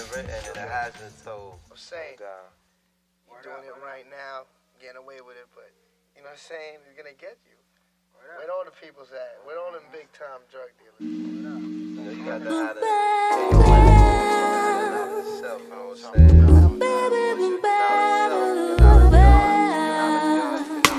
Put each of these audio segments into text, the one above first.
been written and it has been told. I'm saying, uh, you're doing it right now, getting away with it, but you know what I'm saying? It's gonna get you. Where all the people's at? Where all them big time drug dealers? You know, you got to have that. Yourself, you know what I'm saying?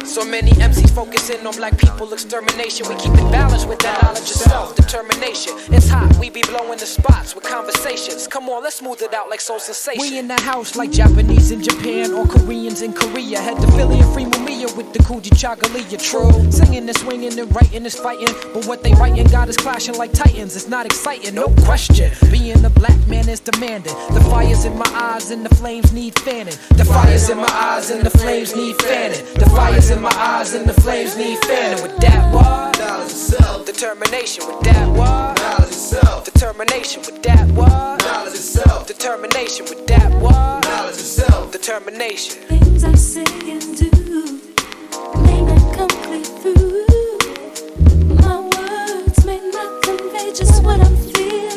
So many MCs focusing on black people extermination. We keep it balanced with that knowledge of self determination. It's hot, we be blowing the spots with conversations. Come on, let's smooth it out like soul sensation. We in the house like Japanese in Japan or Koreans in Korea. Head to Philly and free Mumia the Kujichagulia. True, singing and swinging and writing is fighting, but what they writing got is clashing like titans. It's not exciting, no question. Being a black man is demanding. The fires in my eyes and the flames need fanning. The fires in my eyes and the flames need fanning. The fires in my eyes and the flames need fanning. With that what? Knowledge itself. Determination. With that what? Knowledge itself. Determination. With that what? Knowledge itself. Determination. With that what? Knowledge itself. Determination. Things I say and do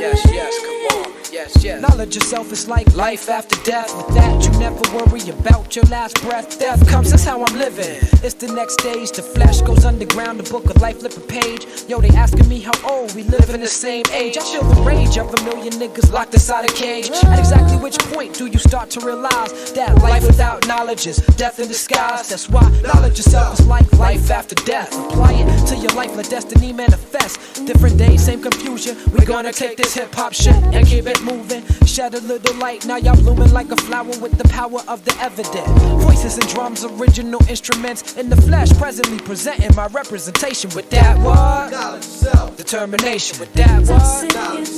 Yes, yes, come on. Yes, yes. Knowledge yourself is like life after death. With that, you never worry about your last breath. Death comes, that's how I'm living. It's the next stage. The flesh goes underground. The book of life, flip a page. Yo, they asking me how old we live in the same age. I feel the rage of a million niggas locked inside a cage. At exactly which point do you start to realize that life without knowledge is death in disguise? That's why knowledge yourself is like life after death. Apply it to your life, let destiny manifest. Different days, same confusion. We gonna take this hip hop shit and keep it moving. Shed a little light, now y'all blooming like a flower with the power of the evident. Voices and drums, original instruments in the flesh, presently presenting my representation with that what? Knowledge itself. Determination with that what?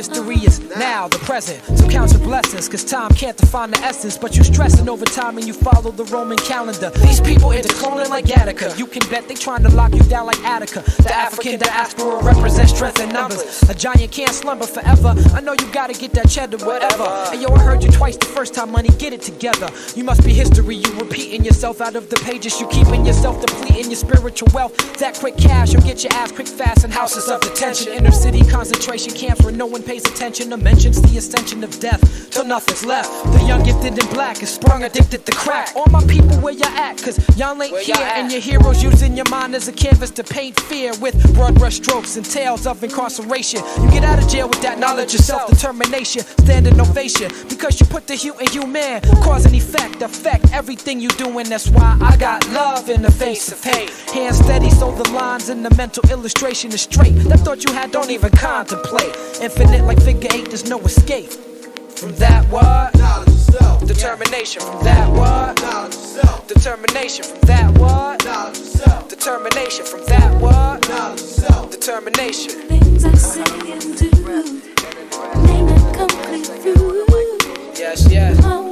History now, the present. So count your blessings, cause time can't define the essence. But you stressing over time and you follow the Roman calendar. These people into cloning like Attica. You can bet they trying to lock you down like Attica. The African diaspora represents strength in numbers. A giant can't slumber forever. I know you gotta get that cheddar, whatever. And yo, I heard you twice the first time, money, get it together. You must be history, you repeating yourself out of the pages. You keeping yourself depleting your spiritual wealth. That quick cash, you'll get your ass quick fast in houses of detention. Inner city concentration camps where no one pays attention mentions the ascension of death till nothing's left. The young gifted in black is sprung addicted to crack. All my people, where y'all at? Cause y'all ain't Where here. And your heroes using your mind as a canvas to paint fear with broad brush strokes and tales of incarceration. You get out of jail with that knowledge of self determination, standing ovation. Because you put the hue in human, cause and effect, affect everything you doing. That's why I got love in the face of hate. Hands steady, so the lines in the mental illustration is straight. That thought you had, don't even contemplate. Infinite like figure eight, there's no escape. From that what? Knowledge itself. Determination from that what? Knowledge itself. Determination from that what? Knowledge itself. Determination from that what? Knowledge itself. Determination. Things I say and do may not come clear through. Yes, yes.